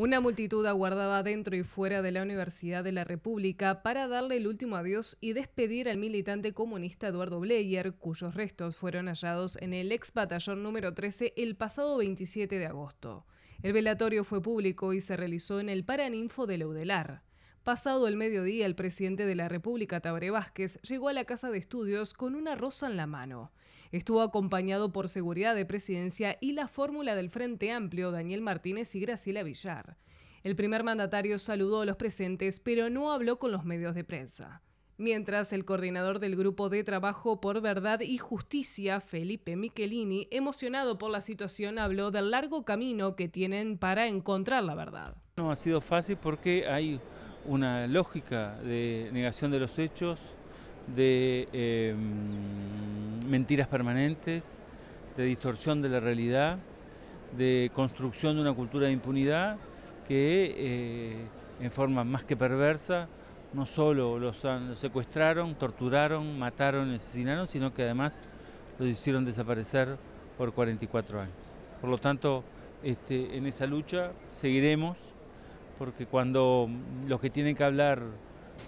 Una multitud aguardaba dentro y fuera de la Universidad de la República para darle el último adiós y despedir al militante comunista Eduardo Bleyer, cuyos restos fueron hallados en el ex batallón número 13 el pasado 27 de agosto. El velatorio fue público y se realizó en el Paraninfo de Leudelar. Pasado el mediodía, el presidente de la República, Tabaré Vázquez, llegó a la Casa de Estudios con una rosa en la mano. Estuvo acompañado por Seguridad de Presidencia y la fórmula del Frente Amplio, Daniel Martínez y Graciela Villar. El primer mandatario saludó a los presentes, pero no habló con los medios de prensa. Mientras el coordinador del Grupo de Trabajo por Verdad y Justicia, Felipe Michelini, emocionado por la situación, habló del largo camino que tienen para encontrar la verdad. No ha sido fácil porque hay una lógica de negación de los hechos, de em, mentiras permanentes, de distorsión de la realidad, de construcción de una cultura de impunidad que eh, en forma más que perversa no solo los, secuestraron, torturaron, mataron, asesinaron, sino que además los hicieron desaparecer por 44 años. Por lo tanto, este, en esa lucha seguiremos porque cuando los que tienen que hablar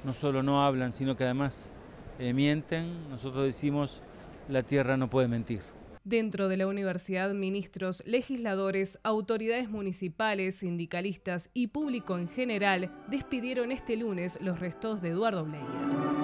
no solo no hablan, sino que además eh, mienten, nosotros decimos la tierra no puede mentir. Dentro de la universidad, ministros, legisladores, autoridades municipales, sindicalistas y público en general despidieron este lunes los restos de Eduardo Bleyer.